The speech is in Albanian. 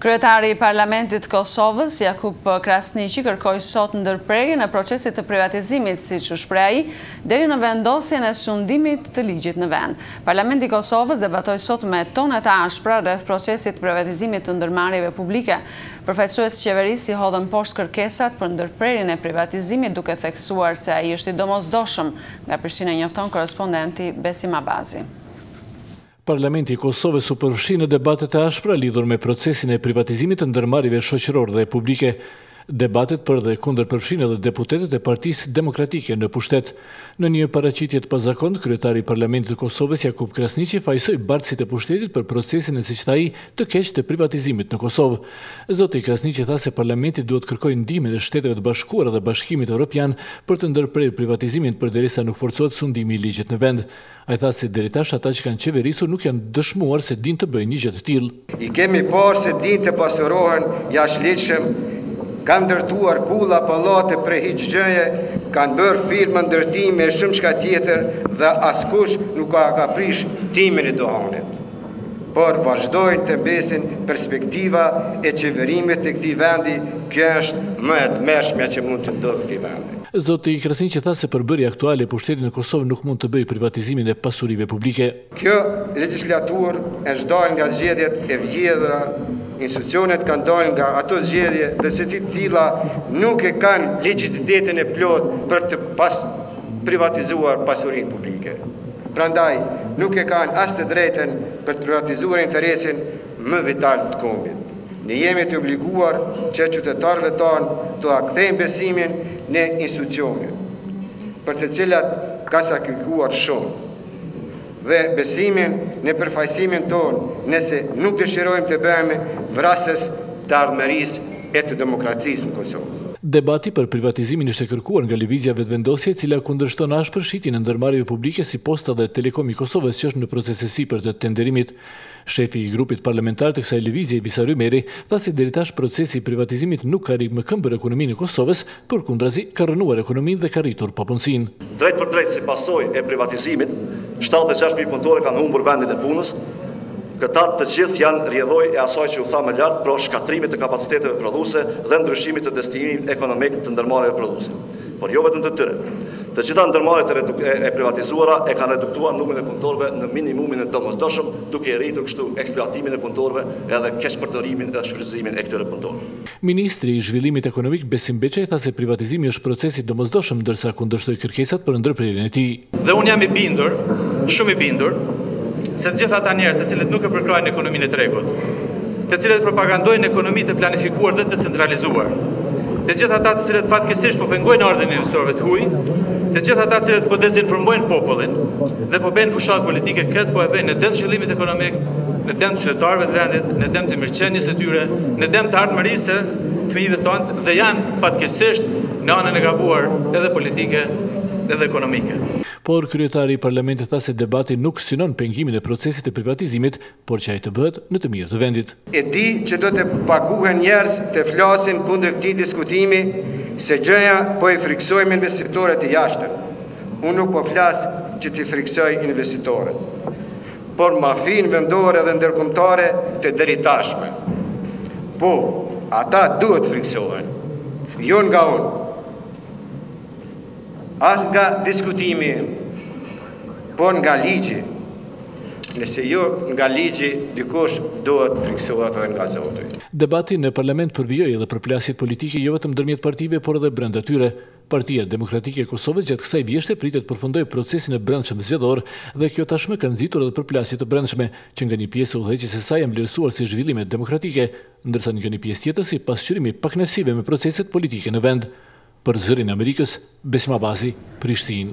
Kryetari i Parlamentit të Kosovës, Jakup Krasniqi kërkoi sot ndërprerjen e procesit të privatizimit, siç u shpreh ai, deri në vendosjen e sundimit të ligjit në vend. Parlamenti i Kosovës debatoi sot me tone të ashpra rreth procesit të privatizimit të ndërmarrjeve publike. Përfaqësues të qeverisë i hodhën poshtë kërkesat për ndërprerjen e privatizimit duke theksuar se ai është i domosdoshëm. Nga Prishtina njofton korrespondenti Besim Abazi. Parlamenti i Kosovës u përfshi në debate të ashpra lidhur me procesin e privatizimit të ndërmarrjeve shoqërore dhe publike. Debatet për dhe kundër përfshinë edhe deputetët e Partisë Demokratike në pushtet. Në një paraqitje të pazakontë, kryetari i Parlamentit të Kosovës, Jakup Krasniqi, fajësoi bartësit e pushtetit për procesin e siç tha ai, të keq të privatizimit në Kosovë. Zoti Krasniqi tha se Parlamenti duhet të kërkojë ndihmën e Shteteve të Bashkuara dhe Bashkimit Evropian për të ndërprerë privatizimin përderisa nuk forcohet sundimi i ligjit në vend. Ai tha se deri tash ata që kanë qeverisur nuk janë dëshmuar se dinë të bëjnë një gjë të tillë. I kemi parë se dinë të pasurohen jashtëligjshëm, kanë ndërtuar kulla, pallate prej hiç gjëje, kanë bërë firma ndërtimi e shumë çka tjetër dhe askush nuk ua ka prishë tymin e duhanit. Por vazhdojnë të mbesin perspektiva e qeverisjes të këtij vendi, kjo është më e tmerrshmja që mund të ndodhë këtij vendi. Zoti Krasniqi tha se përbërja aktuale e pushtetit në Kosovë nuk mund të bëjë privatizimin e pasurive publike. Kjo legjislaturë është e dalë nga zgjedhjet e vjedhura, institucionet kanë dalë nga ato zgjedhje dhe si të tilla nuk e kanë legjitimitetin e plotë për të privatizuar pasurinë publike. Prandaj, nuk e kanë as të drejtën për të privatizuar interesin më vital të kombit. Ne jemi të obliguar që qytetarëve tanë t'ua kthejmë besimin në institucione, për të cilat ka sakrifikuar shumë, dhe besimin në përfaqësimin tonë nëse nuk dëshirojmë të bëhemi vrasës të ardhmërisë e të demokracisë në Kosovë. Debati për privatizimin ishte kërkuar nga Lëvizja Vetëvendosje e cila kundërshton ashpër shitjen e ndërmarrjeve publike si Posta dhe Telekomi i Kosovës që është në proces e sipër të tenderimit. Shefi i grupit parlamentar të kësaj lëvizje Visar Ymeri tha se deri tash procesi i privatizimit nuk ka rimëkëmbur ekonominë e Kosovës, Përkundrazi, ka rrënuar ekonominë dhe ka rritur papunësinë. Drejtpërdrejt si pasojë e privatizimit, shtatëdhjetë e gjashtë mijë punëtorë kanë humbur vendin e punës. Këta të gjithë janë rrjedhojë e asaj që u tha më lart, pra shkatërrimit të kapaciteteve prodhuese dhe ndryshimit të destinimit ekonomik të ndërmarrjeve prodhuese. Por jo vetëm të tyre. Të gjitha ndërmarrjet e privatizuara e kanë reduktuar numrin e punëtorëve në minimumin e domosdoshëm, duke e rritur kështu eksploatimin e punëtorëve edhe keqpërdorimin dhe shfrytëzimin e këtyre punëtorëve. Ministri i Zhvillimit Ekonomik, Besim Beqaj tha se privatizimi është proces i domosdoshëm ndërsa kundërshtoi kërkesat për ndërprerjen e tij. Dhe unë jam i bindur, shumë i bindur, se të gjithë ata njerëz të cilët nuk e përkrahin ekonominë e tregut, të cilët propagandojnë ekonomi të planifikuar dhe të centralizuar, të gjithë ata të cilët fatkeqësisht po pengojnë ardhjen e investorëve të huaj, të gjithë ata të cilët po dezinformojnë popullin, Dhe po bëjnë fushatë politike këtë po e bëjnë në dëm të zhvillimit ekonomik, në dëm të qytetarëve të vendit, në dëm të mirëqenies së tyre, në dëm të ardhmërisë së fëmijëve tanë dhe janë fatkeqësisht në anën e gabuar edhe politike edhe ekonomike. Por kryetari i Parlamentit tha se debati nuk synon pengimin e procesit të privatizimit por që ai të bëhet në të mirë të vendit. E di që do të paguhen njerëz të flasin kundër këtij diskutimi se gjoja po i frikësojmë investitorët e jashtëm. Unë nuk po flas që t'i frikësoj investitorët, por mafinë vendore dhe ndërkombëtare të deritashme. Po, ata duhet të frikësohen, jo nga unë, as nga diskutimi im, Po nga ligji, nëse jo nga ligji, dikush duhet të frikësohet edhe nga Zoti. Debati në parlament përvijoi edhe përplasjet politike jo vetëm ndërmjet partive, por edhe brenda tyre. Partia Demokratike e Kosovës gjatë kësaj vjeshte pritet të përfundojë procesin e brendshëm zgjedhor dhe kjo tashmë ka nxitur edhe përplasje të brendshme, që nga një pjesë e udhëheqjes së saj janë vlerësuar si zhvillime demokratike, ndërsa nga një pjesë tjetër si pasqyrim i pakënaqësive me proceset politike në vend. Për Zërin e Amerikës, Besim Abazi, Prishtinë.